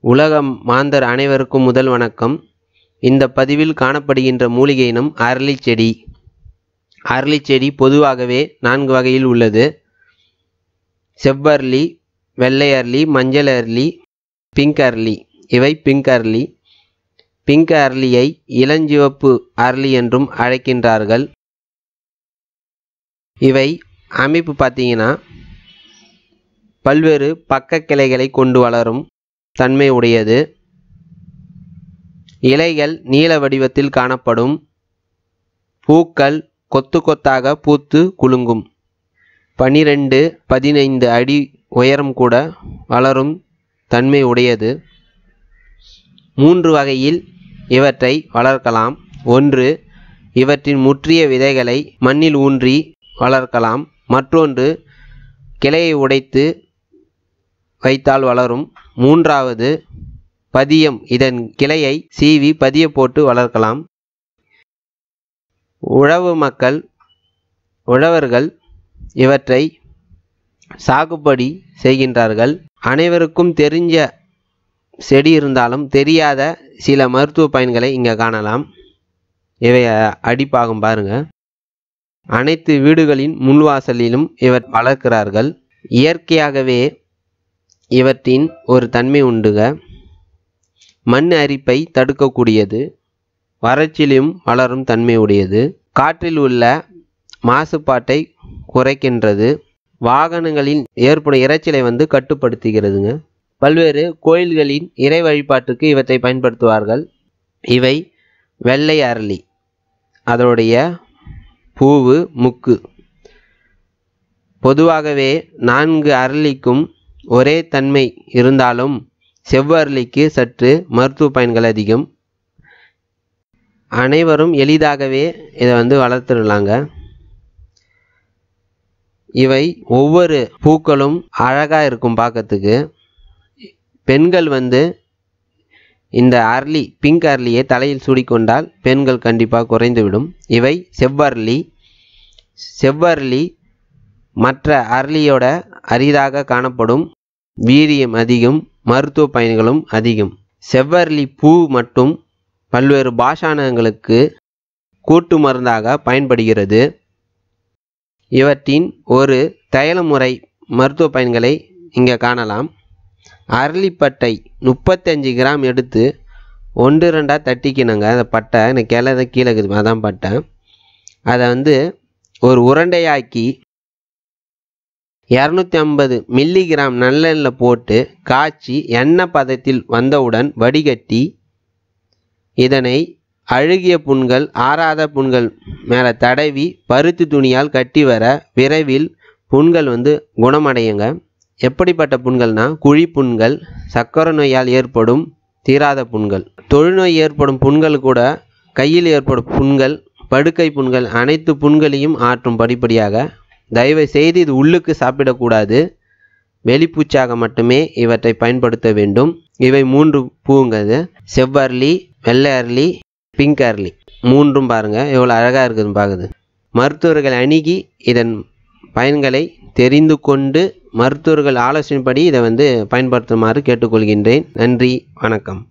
உலகம் மாந்தர் அனைவருக்கும் முதல் வணக்கம். இந்த பதிவில் காணப்படுகின்ற மூலிகை இனம் அரளி செடி அரளி செடி பொதுவாகவே நான்கு வகையில் உள்ளது. செவ்வரளி வெள்ளை அரளி மஞ்சள் அரளி பிங்க் அரளி. இவை பிங்க் அரளி. பிங்க் அரளியை இளஞ்சிவப்பு அரளி என்றும் அழைக்கின்றார்கள். இவை அமைப்பு பார்த்தீங்கன்னா பல்வேறு பக்க கிளைகளை கொண்டு வளரும் தன்மை உடையது. இலைகள் நீல வடிவத்தில் காணப்படும். பூக்கள் கொத்து கொத்தாக பூத்து குலுங்கும். பனிரெண்டு பதினைந்து அடி உயரம் கூட வளரும் தன்மை உடையது. மூன்று வகையில் இவற்றை வளர்க்கலாம். ஒன்று இவற்றின் முற்றிய விதைகளை மண்ணில் ஊன்றி வளர்க்கலாம். மற்றொன்று கிளையை உடைத்து வைத்தால் வளரும். மூன்றாவது பதியம் இதன் கிளையை சீவி பதிய போட்டு வளர்க்கலாம். உழவு மக்கள் உழவர்கள் இவற்றை சாகுபடி செய்கின்றார்கள். அனைவருக்கும் தெரிஞ்ச செடி இருந்தாலும் தெரியாத சில மருத்துவ பயன்களை இங்கே காணலாம். இவை அடிப்பாகும் பாருங்கள் அனைத்து வீடுகளின் முன்வாசலிலும் இவர் வளர்க்கிறார்கள். இயற்கையாகவே இவற்றின் ஒரு தன்மை உண்டுக. மண் அரிப்பை தடுக்கக்கூடியது. வறட்சியிலும் வளரும் தன்மை உடையது. காற்றில் உள்ள மாசுபாட்டை குறைக்கின்றது. வாகனங்களின் ஏற்படும் இரைச்சலை வந்து கட்டுப்படுத்துகிறதுங்க. பல்வேறு கோயில்களின் இறை வழிபாட்டுக்கு இவற்றை பயன்படுத்துவார்கள். இவை வெள்ளை அரளி அதனுடைய பூவு முக்கு. பொதுவாகவே நான்கு அரளிக்கும் ஒரே தன்மை இருந்தாலும் செவ்வரளிக்கு சற்று மருத்துவ பயன்கள் அதிகம். அனைவரும் எளிதாகவே இதை வந்து வளர்த்துடலாங்க. இவை ஒவ்வொரு பூக்களும் அழகாக இருக்கும் பார்க்கறதுக்கு. பெண்கள் வந்து இந்த அரளி பிங்க் அரளியை தலையில் சூடிக்கொண்டால் பெண்கள் கண்டிப்பாக குறைந்துவிடும். இவை செவ்வரளி செவ்வரளி மற்ற அரளியோட அரிதாக காணப்படும். வீரியம் அதிகம் மருத்துவ பயன்களும் அதிகம். செவ்வரளி பூ மட்டும் பல்வேறு பாஷாணங்களுக்கு கூட்டு மருந்தாக பயன்படுகிறது. இவற்றின் ஒரு தைல முறை மருத்துவ பயன்களை இங்கே காணலாம். அரளிப்பட்டை முப்பத்தஞ்சு கிராம் எடுத்து ஒன்று ரெண்டாக தட்டிக்கணுங்க. அந்த பட்டை எனக்கு கிளத கீழே இருக்குது. அதான் பட்டை. அதை வந்து ஒரு உருண்டையாக்கி இரநூத்தி ஐம்பது மில்லிகிராம் நல்லெண்ணில் போட்டு காய்ச்சி எண்ணெய் பதத்தில் வந்தவுடன் வடிகட்டி இதனை அழுகிய புண்கள் ஆறாத புண்கள் மேலே தடவி பருத்தி துணியால் கட்டி வர விரைவில் புண்கள் வந்து குணமடையுங்க. எப்படிப்பட்ட புண்கள்னா? குழி புண்கள் சக்கரை நோயால் ஏற்படும் தீராத புண்கள். தொழுநோய் ஏற்படும் புண்கள் கூட கையில் ஏற்படும் புண்கள் படுக்கை புண்கள் அனைத்து புண்களையும் ஆற்றும் படிப்படியாக. தயவு செய்து இது உள்ளுக்கு சாப்பிடக்கூடாது. வெளிப்பூச்சாக மட்டுமே இவற்றை பயன்படுத்த வேண்டும். இவை மூன்று பூங்கிறது செவ்வரளி வெள்ளை அரளி பிங்க் அரளி. மூன்றும் பாருங்கள் எவ்வளோ அழகாக இருக்குதுன்னு பார்க்குது மருத்துவர்கள் அணுகி இதன் பயன்களை தெரிந்து கொண்டு மருத்துவர்கள் ஆலோசனைப்படி இதை வந்து பயன்படுத்துமாறு கேட்டுக்கொள்கின்றேன். நன்றி வணக்கம்.